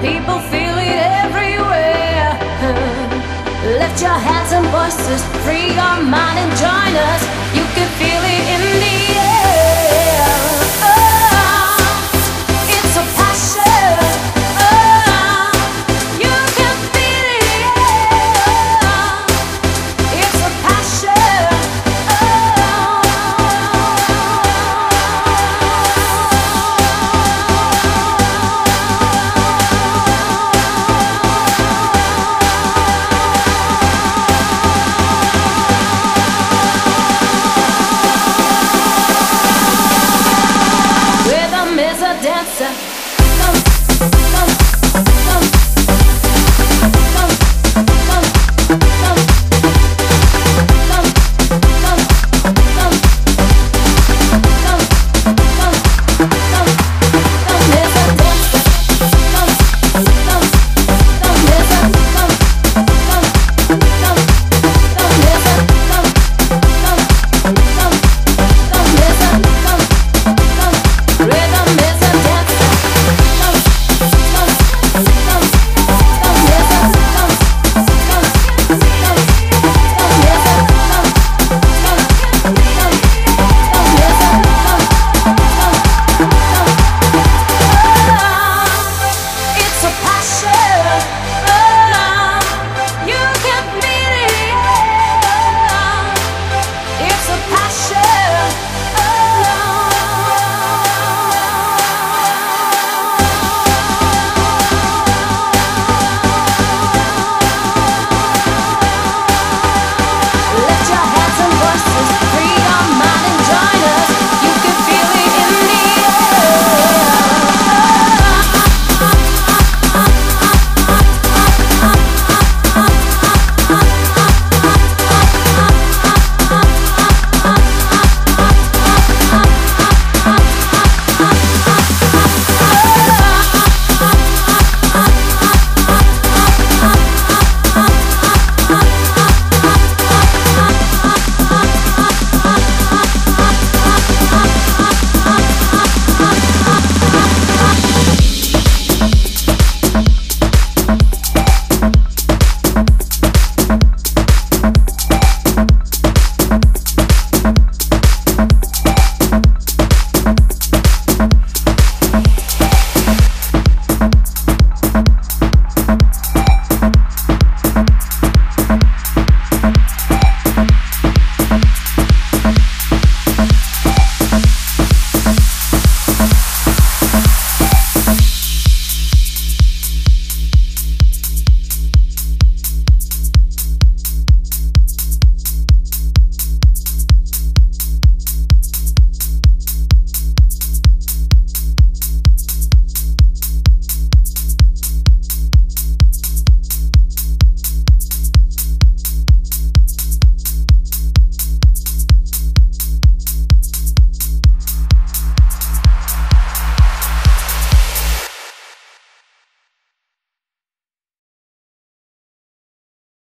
People feel it everywhere. Lift your hands and voices, free your mind and join us. You can feel it in